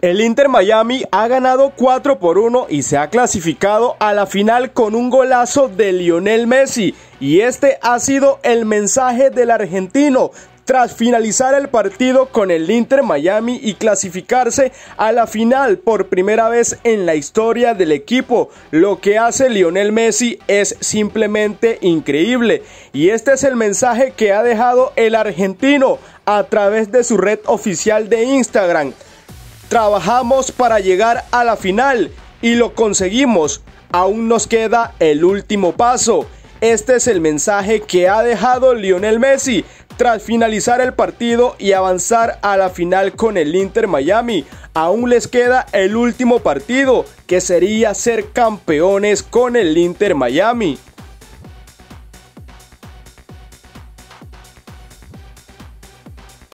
El Inter Miami ha ganado 4 por 1 y se ha clasificado a la final con un golazo de Lionel Messi. Y este ha sido el mensaje del argentino tras finalizar el partido con el Inter Miami y clasificarse a la final por primera vez en la historia del equipo. Lo que hace Lionel Messi es simplemente increíble. Y este es el mensaje que ha dejado el argentino a través de su red oficial de Instagram. Trabajamos para llegar a la final y lo conseguimos. Aún nos queda el último paso. Este es el mensaje que ha dejado Lionel Messi tras finalizar el partido y avanzar a la final con el Inter Miami. Aún les queda el último partido, que sería ser campeones con el Inter Miami.